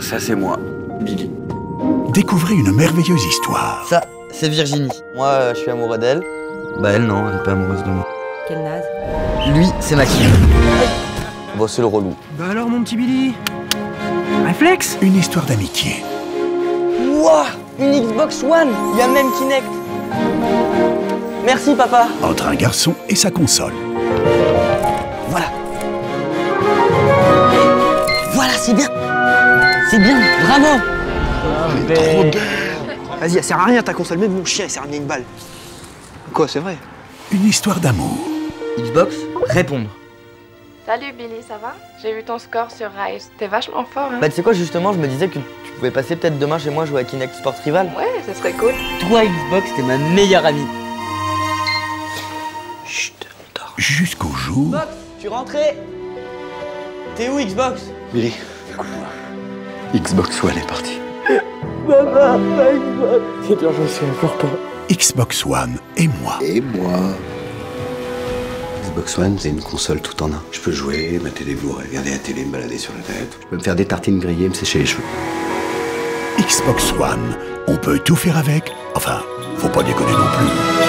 Ça, c'est moi, Billy. Découvrez une merveilleuse histoire. Ça, c'est Virginie. Moi, euh, je suis amoureux d'elle. Bah elle non, elle est pas amoureuse de moi. Quel naze. Lui, c'est Maxime. Bon, c'est le relou. Bah alors mon petit Billy Réflexe Une histoire d'amitié. Wouah Une Xbox One Il y a même Kinect Merci papa Entre un garçon et sa console. Voilà Voilà, c'est bien C'est bien, bravo Vas-y, elle sert à rien ta console, même mon chien il s'est ramené une balle. Quoi, c'est vrai Une histoire d'amour. Xbox, répondre. Salut Billy, ça va? J'ai vu ton score sur Rise. T'es vachement fort, hein Bah tu sais quoi, justement, je me disais que tu pouvais passer peut-être demain chez moi jouer à Kinect Sport Rival. Ouais, ce serait cool. Toi, Xbox, t'es ma meilleure amie. Chut, on dort. Jusqu'au jour Xbox, tu rentré T'es où, Xbox? Billy, écoute-moi. Xbox One est parti. Xbox One et moi. Et moi Xbox One, c'est une console tout en un. Je peux jouer, mater des Blu-ray, regarder la télé, me balader sur la tête. Je peux me faire des tartines grillées, me sécher les cheveux. Xbox One, on peut tout faire avec. Enfin, faut pas déconner non plus.